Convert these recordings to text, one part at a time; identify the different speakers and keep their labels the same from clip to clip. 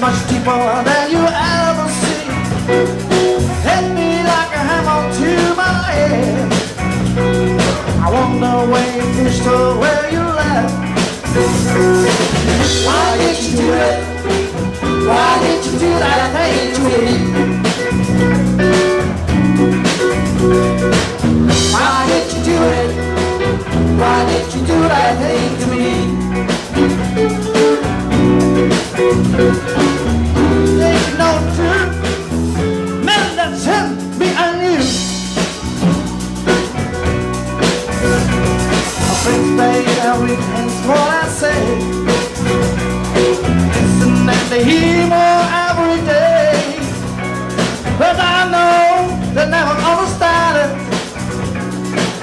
Speaker 1: much deeper than Since day everything's what I say Listen and they hear more every day. But I know they never understand it.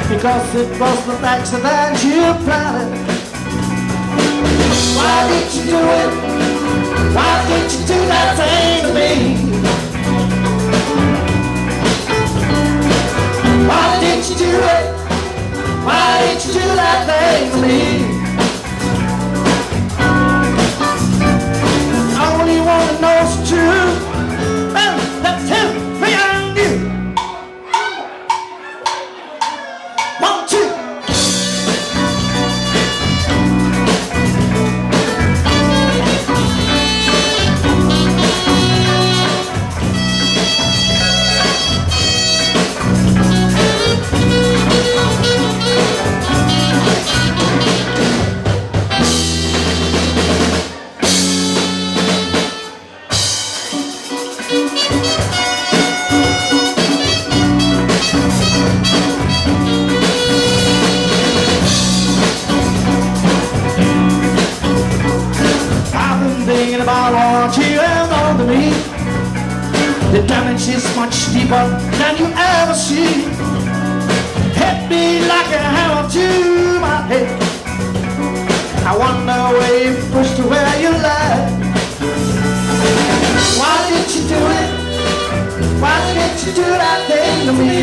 Speaker 1: Because it was not accident you planned it Why did you do it? Thinking about what you have done to me. The damage is much deeper than you ever see. Hit me like a hammer to my head. I wonder where you pushed to where you lie. Why did you do it? Why did you do that thing to me?